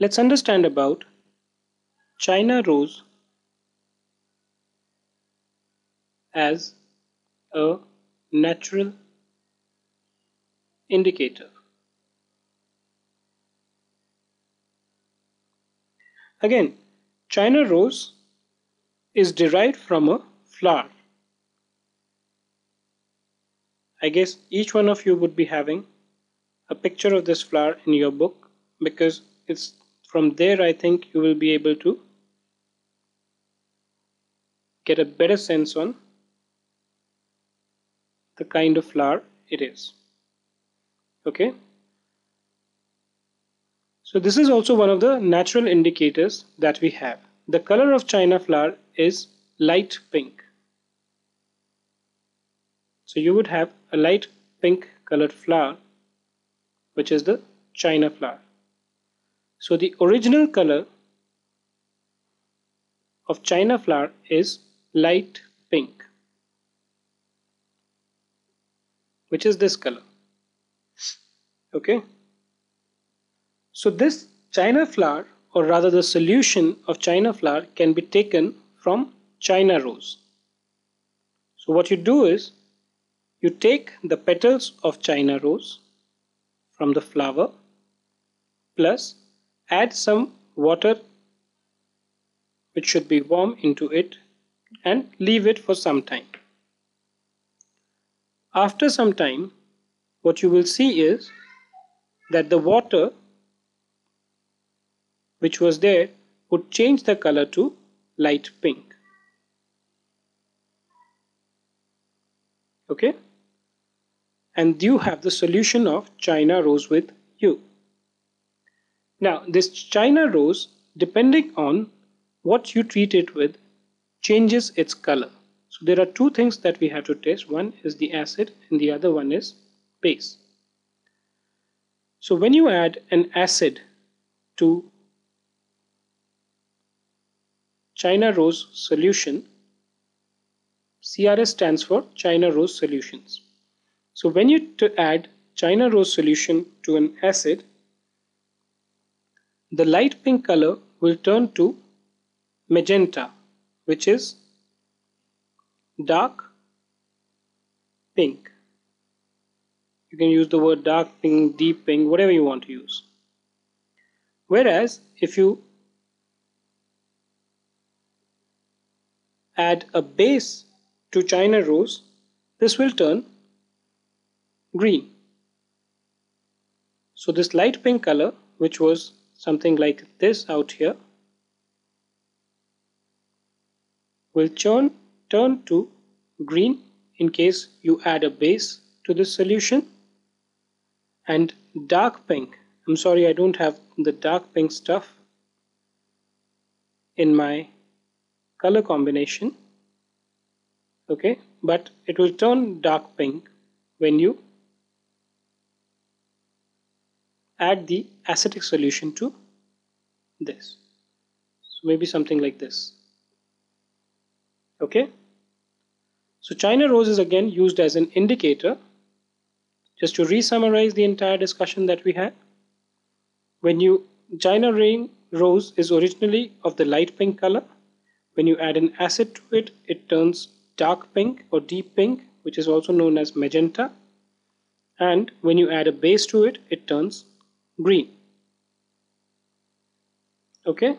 let's understand about China rose as a natural indicator. Again, China rose is derived from a flower. I guess each one of you would be having a picture of this flower in your book because it's from there I think you will be able to get a better sense on the kind of flower it is. Okay? So this is also one of the natural indicators that we have. The color of china flower is light pink. So you would have a light pink colored flower which is the china flower so the original color of china flower is light pink which is this color. Okay? So this china flower or rather the solution of china flower can be taken from china rose. So what you do is you take the petals of china rose from the flower plus add some water which should be warm into it and leave it for some time. After some time what you will see is that the water which was there would change the color to light pink. Okay? And you have the solution of China rose with you now this China rose depending on what you treat it with changes its color so there are two things that we have to test. One is the acid and the other one is base. So when you add an acid to China Rose solution, CRS stands for China Rose solutions. So when you add China Rose solution to an acid, the light pink color will turn to magenta, which is dark pink. You can use the word dark pink deep pink whatever you want to use. Whereas if you add a base to China rose this will turn green. So this light pink color which was something like this out here. Will turn turn to green in case you add a base to this solution. And dark pink. I'm sorry I don't have the dark pink stuff in my color combination. Okay but it will turn dark pink when you add the acidic solution to this so maybe something like this okay so China rose is again used as an indicator. Just to re-summarize the entire discussion that we had. When you China rain rose is originally of the light pink color. When you add an acid to it, it turns dark pink or deep pink, which is also known as magenta. And when you add a base to it, it turns green. Okay.